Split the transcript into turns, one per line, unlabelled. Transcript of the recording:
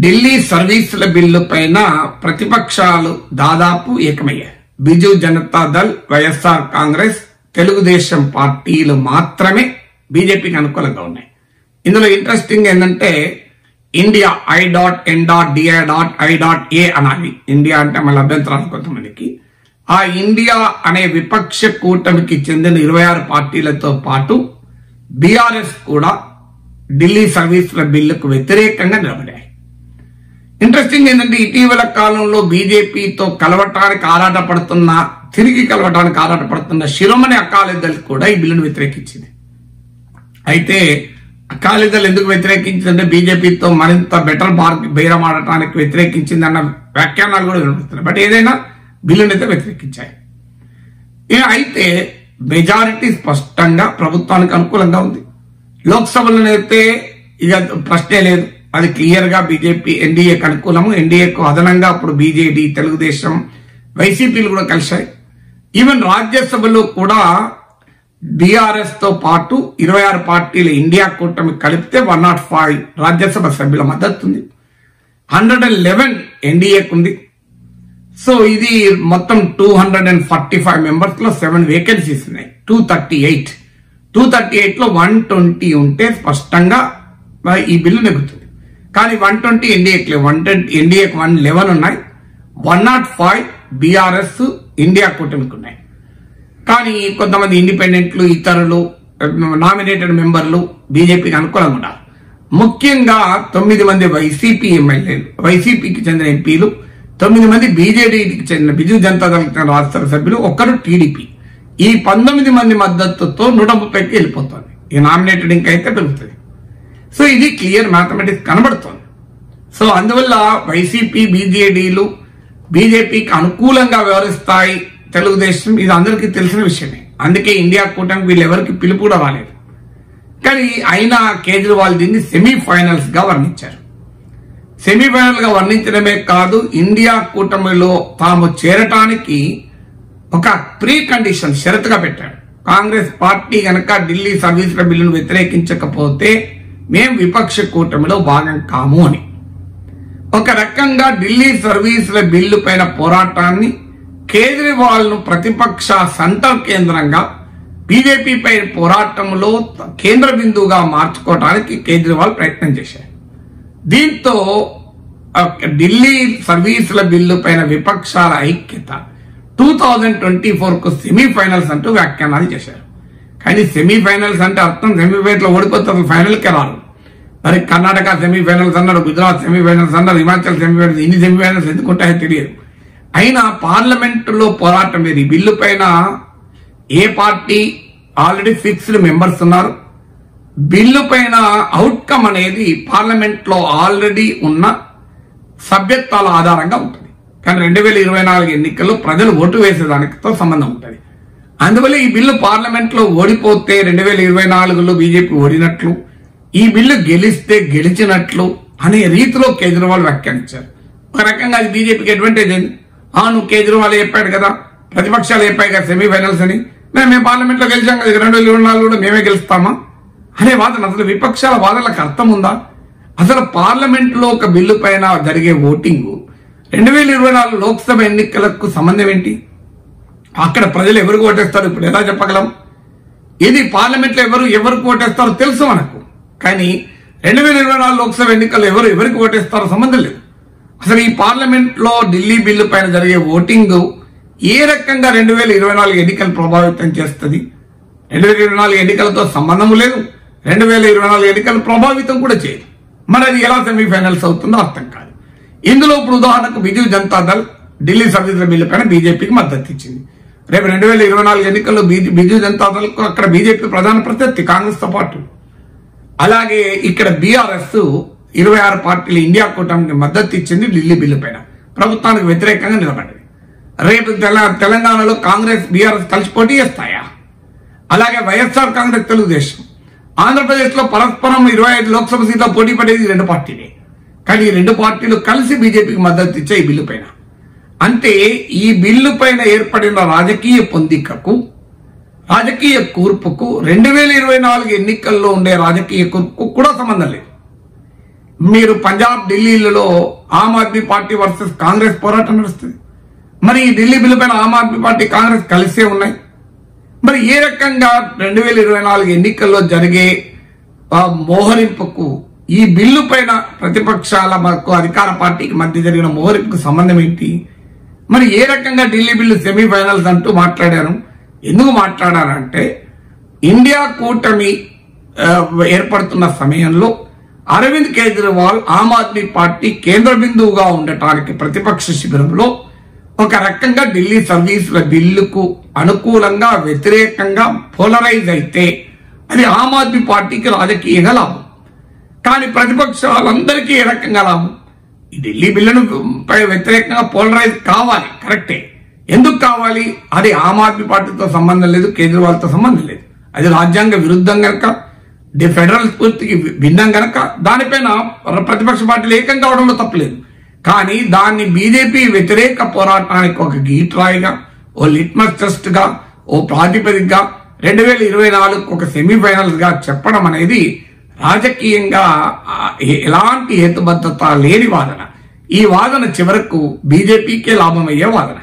ఢిల్లీ సర్వీసుల బిల్లు పైన ప్రతిపక్షాలు దాదాపు ఏకమయ్యాయి. బిజు జనతా దళ్ వైఎస్ఆర్ కాంగ్రెస్ తెలుగుదేశం పార్టీలు మాత్రమే బీజేపీకి అనుకూలంగా ఉన్నాయి. ఇందులో ఇంట్రెస్టింగ్ ఏంటంటే India I dot N dot D I dot I dot A అనాలి. ఇండియా అంటే మళ్ళీ అభ్యంతరాలు కొంతమందికి. ఆ ఇండియా అనే విపక్ష కూటమికి చెందిన ఇరవై ఆరు పార్టీలతో పాటు బీఆర్ఎస్ కూడా ఢిల్లీ సర్వీసుల బిల్లుకు వ్యతిరేకంగా నిలబడాయి. ఇంట్రెస్టింగ్ ఏంటంటే ఇటీవల కాలంలో బీజేపీతో కలవటానికి ఆరాటపడుతున్న తిరిగి కలవటానికి ఆరాటపడుతున్న శిరోమణి అకాలీదళ్ కూడా ఈ బిల్లును వ్యతిరేకించింది. అయితే అకాలీదళ్ ఎందుకు వ్యతిరేకించిందంటే బీజేపీతో మరింత బెటర్ మార్క్ బేరం ఆడటానికి వ్యతిరేకించింది అన్న వ్యాఖ్యానాలు కూడా వినిపిస్తున్నాయి. బట్ ఏదైనా బిల్లుని అయితే వ్యతిరేకించాయి. అయితే మెజారిటీ స్పష్టంగా ప్రభుత్వానికి అనుకూలంగా ఉంది. లోక్సభలోనైతే ఇక ప్రశ్నే లేదు. అది క్లియర్గా బీజేపీ ఎన్డీఏకి అనుకూలము. ఎన్డీఏకు అదనంగా అప్పుడు బీజేడీ తెలుగుదేశం వైసీపీలు కూడా కలిశాయి. ఈవెన్ రాజ్యసభలో కూడా బీఆర్ఎస్తో పాటు ఇరవై ఆరు పార్టీల ఇండియా కూటమి కలిపితే వన్ నాట్ ఫైవ్ రాజ్యసభ సభ్యుల మద్దతు ఉంది హండ్రెడ్ అండ్ లెవెన్ ఎన్డీఏకు ఉంది. సో ఇది మొత్తం two hundred and forty five మెంబర్స్లో సెవెన్ వేకెన్సీస్ ఉన్నాయి. Two thirty eight two thirty ఎయిట్లో వన్ ట్వంటీ ఉంటే స్పష్టంగా ఈ బిల్లు నెగ్గుతుంది. కానీ వన్ ట్వంటీ ఎన్డీఏకి వన్ ట్వంటీ ఎన్డీఏకి వన్ లెవెన్ ఉన్నాయి. One nought five BRS India కూటమికి ఉన్నాయి. కానీ కొంతమంది ఇండిపెండెంట్లు ఇతరులు నామినేటెడ్ మెంబర్లు బీజేపీకి అనుకూలంగా ఉన్నారు. ముఖ్యంగా తొమ్మిది మంది వైసీపీ ఎమ్మెల్యేలు వైసీపీకి చెందిన ఎంపీలు తొమ్మిది మంది బీజేడీకి చెందిన బిజు జనతా దళ రాష్ట్ర సభ్యులు ఒక్కరు టీడీపీ. ఈ పంతొమ్మిది మంది మద్దతుతో నూట ముప్పైకి వెళ్ళిపోతుంది. ఈ నామినేటెడ్ ఇంకైతే పెరుగుతుంది. సో ఇది క్లియర్ మ్యాథమెటిక్స్ కనబడుతోంది. సో అందువల్ల వైసీపీ బీజేడీలు బీజేపీకి అనుకూలంగా వ్యవహరిస్తాయి తెలుగుదేశం ఇది అందరికీ తెలిసిన విషయమే. అందుకే ఇండియా కూటమికి వీళ్ళు ఎవరికి పిలుపు కూడా రాలేదు. కానీ అయినా కేజ్రీవాల్ దీన్ని సెమీఫైనల్స్గా వర్ణించారు. సెమీఫైనల్గా వర్ణించడమే కాదు ఇండియా కూటమిలో తాము చేరటానికి ఒక ప్రీ కండిషన్ షరతుగా పెట్టాడు. కాంగ్రెస్ పార్టీ గనక ఢిల్లీ సర్వీసుల బిల్లును వ్యతిరేకించకపోతే మేం విపక్ష కూటమిలో భాగం కాము అని. ఒక రకంగా ఢిల్లీ సర్వీసుల బిల్లు పైన పోరాటాన్ని కేజ్రీవాల్ను ప్రతిపక్ష సెంటర్ కేంద్రంగా బీజేపీ పై పోరాటంలో కేంద్ర బిందువుగా మార్చుకోవడానికి కేజ్రీవాల్ ప్రయత్నం చేశారు. దీంతో ఢిల్లీ సర్వీసుల బిల్లు పైన విపక్షాల ఐక్యత టూ థౌజండ్ ట్వంటీ ఫోర్కు సెమీఫైనల్స్ అంటూ వ్యాఖ్యానాలు చేశారు. కానీ సెమీఫైనల్స్ అంటే అర్థం సెమీఫైనల్లో ఓడిపోతే అసలు రారు మరి కర్ణాటక సెమీఫైనల్స్ అన్నారు గుజరాత్ సెమీఫైనల్స్ అన్నారు హిమాచల్ సెమీఫైనల్స్ ఇన్ని సెమీఫైనల్స్ ఎందుకుంటాయో తెలియదు. అయినా పార్లమెంటులో పోరాటం మీద ఈ బిల్లు పైన ఏ పార్టీ ఆల్రెడీ ఫిక్స్డ్ మెంబర్స్ ఉన్నారు. బిల్లు పైన అవుట్కమ్ అనేది పార్లమెంట్లో ఆల్రెడీ ఉన్న సభ్యత్వాల ఆధారంగా ఉంటుంది. కానీ రెండు వేల ఇరవై నాలుగు ఎన్నికల్లో ప్రజలు ఓటు వేసేదానితో సంబంధం ఉంటుంది. అందువల్ల ఈ బిల్లు పార్లమెంట్లో ఓడిపోతే రెండు వేల ఇరవై నాలుగులో బీజేపీ ఓడినట్లు ఈ బిల్లు గెలిస్తే గెలిచినట్లు అనే రీతిలో కేజ్రీవాల్ వ్యాఖ్యానించారు. ఒక రకంగా అది బీజేపీకి అడ్వాంటేజ్ అయింది ఆ నువ్వు కేజ్రీవాల్ చెప్పాడు కదా ప్రతిపక్షాలు చెప్పాయి కదా సెమీఫైనల్స్ అని. మేము పార్లమెంట్లో పార్లమెంట్లో గెలిచాం కదా రెండు వేల ఇరవై నాలుగు కూడా మేమే గెలుస్తామా? అనే వాదన. అసలు విపక్షాల వాదనలకు అర్థం ఉందా? అసలు పార్లమెంట్లో ఒక బిల్లు పైన జరిగే ఓటింగ్ రెండు వేల ఇరవై నాలుగు లోక్సభ ఎన్నికలకు సంబంధం ఏంటి? అక్కడ ప్రజలు ఎవరికి ఓటేస్తారు? ఇప్పుడు ఎలా చెప్పగలం? ఇది పార్లమెంట్లో ఎవరు ఎవరికి ఓటేస్తారో తెలుసు మనకు. కానీ రెండు వేల ఇరవై నాలుగు లోక్సభ ఎన్నికల్లో ఎవరు ఎవరికి ఓటేస్తారో సంబంధం లేదు. అసలు ఈ పార్లమెంట్లో ఢిల్లీ బిల్లు పైన జరిగే ఓటింగ్ ఏ రకంగా రెండు వేల ఇరవై నాలుగు ఎన్నికలు ప్రభావితం చేస్తుంది? రెండు వేల ఇరవై నాలుగు ఎన్నికలతో సంబంధం లేదు. రెండు వేల ఇరవై నాలుగు ఎన్నికలు ప్రభావితం కూడా చేయదు. మరి అది ఎలా సెమీఫైనల్స్ అవుతుందో అర్థం కాదు. ఇందులో ఇప్పుడు ఉదాహరణకు బిజు జనతా దళ్ ఢిల్లీ సర్వీసుల బిల్లు పైన బీజేపీకి మద్దతు ఇచ్చింది. రేపు రెండు వేల ఇరవై నాలుగు ఎన్నికల్లో బీజు బిజు జనతా అక్కడ బీజేపీ ప్రధాన ప్రత్యర్థి కాంగ్రెస్తో పాటు. అలాగే ఇక్కడ బీఆర్ఎస్ ఇరవై ఆరు పార్టీలు ఇండియా కూటమికి మద్దతు ఇచ్చింది ఢిల్లీ బిల్లు పైన. ప్రభుత్వానికి వ్యతిరేకంగా నిలబడింది రేపు తెలంగాణలో కాంగ్రెస్ బీఆర్ఎస్ కలిసి పోటీ చేస్తాయా? అలాగే వైఎస్ఆర్ కాంగ్రెస్ తెలుగుదేశం. ఆంధ్రప్రదేశ్లో పరస్పరం ఇరవై ఐదు లోక్సభ సీట్ల పోటీ పడేది రెండు పార్టీలే. కానీ ఈ రెండు పార్టీలు కలిసి బీజేపీకి మద్దతు ఇచ్చే ఈ బిల్లు పైన. అంటే ఈ బిల్లు పైన ఏర్పడిన రాజకీయ పొందికకు రాజకీయ కూర్పుకు రెండు వేల ఇరవై నాలుగు ఎన్నికల్లో ఉండే రాజకీయ కూర్పుకు కూడా సంబంధం లేదు. మీరు పంజాబ్ ఢిల్లీలలో ఆమ్ ఆద్మీ పార్టీ వర్సెస్ కాంగ్రెస్ పోరాటం నడుస్తుంది. మరి ఈ ఢిల్లీ బిల్లు పైన ఆమ్ ఆద్మీ పార్టీ కాంగ్రెస్ కలిసే ఉన్నాయి. మరి ఏ రకంగా రెండు వేల ఇరవై నాలుగు ఎన్నికల్లో జరిగే మోహరింపుకు ఈ బిల్లు పైన ప్రతిపక్షాల మనకు అధికార పార్టీకి మధ్య జరిగిన మోహరింపుకు సంబంధం ఏంటి? మరి ఏ రకంగా ఢిల్లీ బిల్లు సెమీఫైనల్స్ అంటూ మాట్లాడారు? ఎందుకు మాట్లాడారంటే ఇండియా కూటమి ఏర్పడుతున్న సమయంలో అరవింద్ కేజ్రీవాల్ ఆమ్ ఆద్మీ పార్టీ కేంద్ర బిందువుగా ఉండటానికి ప్రతిపక్ష శిబిరంలో ఒక రకంగా ఢిల్లీ సర్వీసుల బిల్లుకు అనుకూలంగా వ్యతిరేకంగా పోలరైజ్ అయితే అది ఆమ్ ఆద్మీ పార్టీకి రాజకీయంగా లాభం. కానీ ప్రతిపక్షాలందరికీ ఏ రకంగా లాభం? ఈ ఢిల్లీ బిల్లును వ్యతిరేకంగా పోలరైజ్ కావాలి కరెక్టే. ఎందుకు కావాలి? అది ఆమ్ ఆద్మీ పార్టీతో సంబంధం లేదు కేజ్రీవాల్తో సంబంధం లేదు. అది రాజ్యాంగ విరుద్ధం గనక ది ఫెడరల్ స్ఫూర్తికి భిన్నం గనక దానిపైన ప్రతిపక్ష పార్టీలు ఏకం కావడంలో తప్పలేదు కానీ దాన్ని బీజేపీ వ్యతిరేక పోరాటానికి ఒక గీట్రాయిగా ఓ లిట్మస్ టెస్ట్గా ఓ ప్రాతిపదికగా రెండు వేల ఇరవై నాలుగు ఒక సెమీఫైనల్స్గా చెప్పడం అనేది రాజకీయంగా ఎలాంటి హేతుబద్ధత లేని వాదన. ఈ వాదన చివరకు బీజేపీకే లాభమయ్యే వాదన.